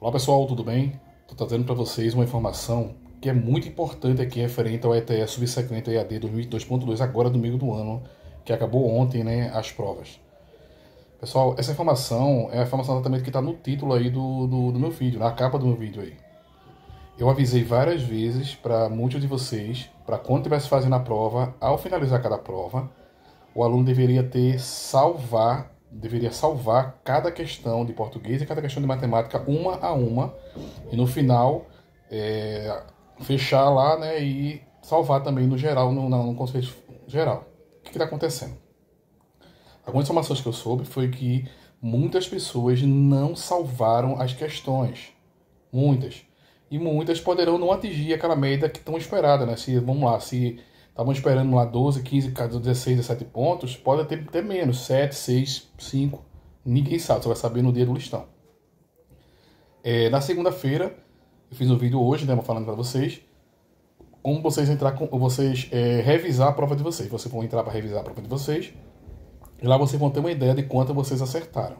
Olá pessoal, tudo bem? Estou trazendo para vocês uma informação que é muito importante aqui referente ao ETE subsequente EAD 2022.2, agora domingo do ano, que acabou ontem, né, as provas. Pessoal, essa informação é a informação exatamente que está no título aí do, do, do, meu vídeo, na capa do meu vídeo aí. Eu avisei várias vezes para muitos de vocês, para quando estivesse fazendo a prova, ao finalizar cada prova, o aluno deveria ter salvar deveria salvar cada questão de português e cada questão de matemática uma a uma e no final é, fechar lá né, e salvar também no geral, no, no conceito geral. O que está acontecendo? Algumas informações que eu soube foi que muitas pessoas não salvaram as questões. Muitas. E muitas poderão não atingir aquela média que estão esperada, né? Se, vamos lá, se estavam esperando lá 12, 15, 16, 17 pontos, pode ter, ter menos, 7, 6, 5. Ninguém sabe, você vai saber no dia do listão. É, na segunda-feira, eu fiz um vídeo hoje, né, falando para vocês, como vocês entrar com vocês é, revisar a prova de vocês. Vocês vão entrar para revisar a prova de vocês. E lá vocês vão ter uma ideia de quanto vocês acertaram.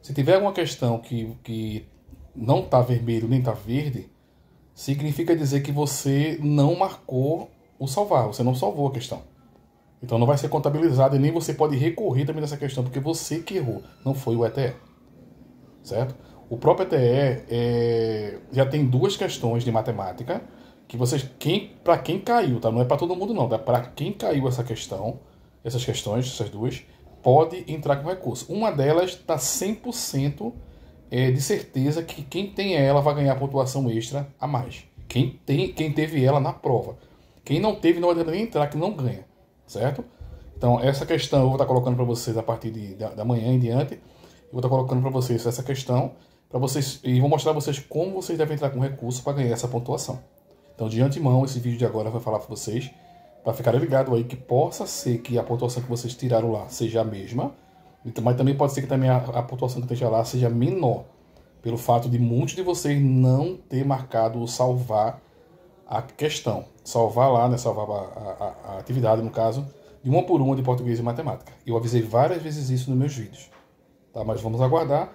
Se tiver alguma questão que, que não está vermelho nem está verde, significa dizer que você não marcou o salvar, você não salvou a questão. Então não vai ser contabilizado e nem você pode recorrer também nessa questão, porque você que errou, não foi o ETE. Certo? O próprio ETE é, já tem duas questões de matemática que vocês, quem, para quem caiu, tá? Não é para todo mundo não, tá? Para quem caiu essa questão, essas questões, essas duas, pode entrar com recurso. Uma delas está 100% é, de certeza que quem tem ela vai ganhar pontuação extra a mais. Quem, tem, quem teve ela na prova. Quem não teve não vai nem entrar, que não ganha, certo? Então, essa questão eu vou estar colocando para vocês a partir de, da, da manhã em diante. Eu vou estar colocando para vocês essa questão para vocês e vou mostrar a vocês como vocês devem entrar com recurso para ganhar essa pontuação. Então, de antemão, esse vídeo de agora vai falar para vocês, para ficar ligado aí que possa ser que a pontuação que vocês tiraram lá seja a mesma, mas também pode ser que também a, a pontuação que esteja lá seja menor, pelo fato de muitos de vocês não ter marcado o salvar a questão, salvar lá, né, salvar a, a, a, atividade, no caso, de uma por uma de português e matemática. Eu avisei várias vezes isso nos meus vídeos. Tá? Mas vamos aguardar.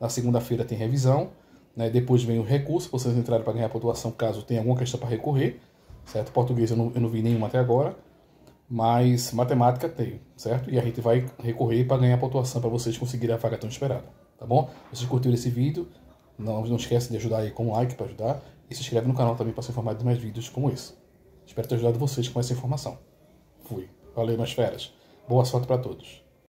Na segunda-feira tem revisão. Né? Depois vem o recurso, vocês entrarem para ganhar pontuação caso tenha alguma questão para recorrer. Certo? Português eu não, eu não vi nenhuma até agora. Mas matemática tem, certo? E a gente vai recorrer para ganhar pontuação para vocês conseguirem a vaga tão esperada. Tá bom? Vocês curtiram esse vídeo? Não, não esquece de ajudar aí com o like para ajudar. E se inscreve no canal também para ser informado de mais vídeos como esse. Espero ter ajudado vocês com essa informação. Fui. Valeu, meus feras. Boa sorte para todos.